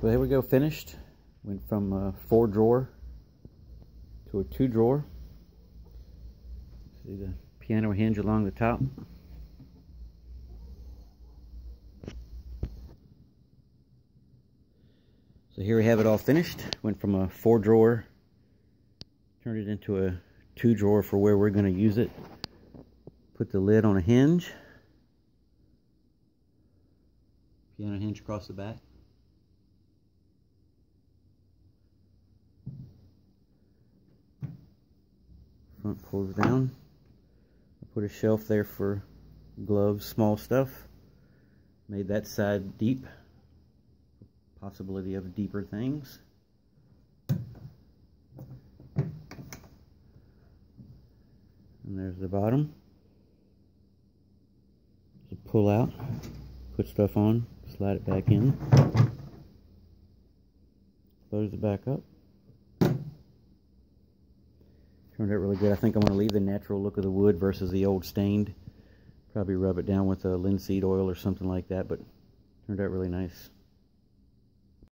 Well, here we go, finished. Went from a four drawer to a two drawer. See the piano hinge along the top. So here we have it all finished. Went from a four drawer, turned it into a two drawer for where we're going to use it. Put the lid on a hinge. Piano hinge across the back. Front pulls down. I put a shelf there for gloves, small stuff. Made that side deep. Possibility of deeper things. And there's the bottom. So pull out, put stuff on, slide it back in. Close it back up. Turned out really good. I think I'm going to leave the natural look of the wood versus the old stained. Probably rub it down with a linseed oil or something like that, but turned out really nice.